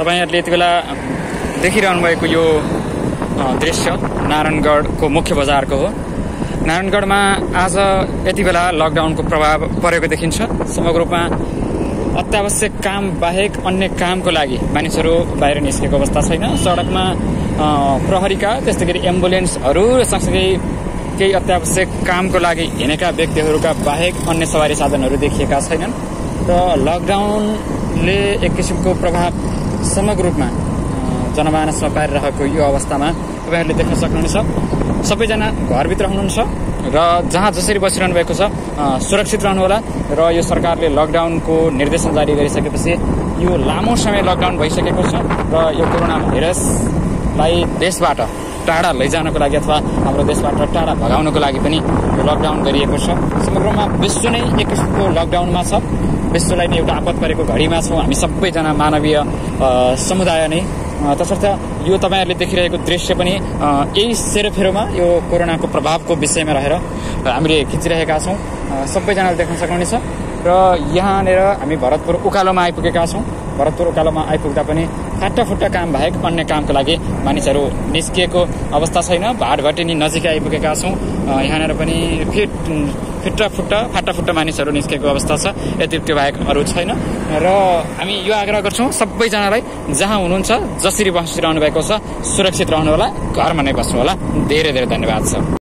तपाईँहरूले यति बेला देखिरहनु भएको यो दृश्य नारायणगढको मुख्य बजारको हो। नारायणगढमा आज यति बेला लकडाउनको प्रभाव परेको देखिन्छ। समग्र रूपमा अत्यावश्यक काम बाहेक अन्य कामको लागि मानिसहरू बाहिर निस्केको अवस्था छैन। सडकमा प्रहरीका त्यस्तै गरी एम्बुलेन्सहरू र सँगसँगै केही अत्यावश्यक कामको लागि हिँडेका व्यक्तिहरूका बाहेक अन्य सवारी साधनहरू देखिएका छैनन्। र लकडाउनले एक किसिमको प्रभाव समग्र रूपमा जनमानसमा पारिरहेको यो अवस्थामा तपाईँहरूले देख्न सक्नुहुनेछ। सबैजना घरभित्र हुनुहुन्छ र जहाँ जसरी बसिरहनु भएको छ सुरक्षित रहनुहोला र यो सरकारले लकडाउनको निर्देशन जारी गरिसकेपछि यो लामो समय लकडाउन भइसकेको छ र यो कोरोना भाइरसलाई देशबाट टाढा लैजानको लागि अथवा हाम्रो देशबाट टाढा भगाउनको लागि पनि लकडाउन गरिएको छ। समग्रमा विश्व नै एक किसिमको लकडाउनमा छ। विश्वलाई नै एउटा आपत परेको घडीमा छौँ। हामी सबैजना मानवीय समुदाय नै। तसर्थ यो तपाईँहरूले देखिरहेको दृश्य पनि यही सेरोफेरोमा यो कोरोनाको प्रभावको विषयमा रहेर हामीले खिचिरहेका छौँ। सबैजनाले देख्न सक्नुहुनेछ। र यहाँनिर हामी भरतपुर उकालोमा आइपुगेका छौँ। भरतपुर उकालोमा आइपुग्दा पनि फाटाफुट्टा काम बाहेक अन्य कामको लागि मानिसहरू निस्किएको अवस्था छैन। भाटभटेनी नजिकै आइपुगेका छौँ। यहाँनिर पनि फिट फिट्टा फुट्टा फाटाफुट्टा मानिसहरू निस्केको अवस्था छ। यति त्यो बाहेक अरू छैन। र हामी यो आग्रह गर्छौँ सबैजनालाई जहाँ हुनुहुन्छ जसरी बसिरहनु भएको छ सुरक्षित रहनु होला घरमा नै बस्नु होला धेरै धेरै धन्यवाद छ।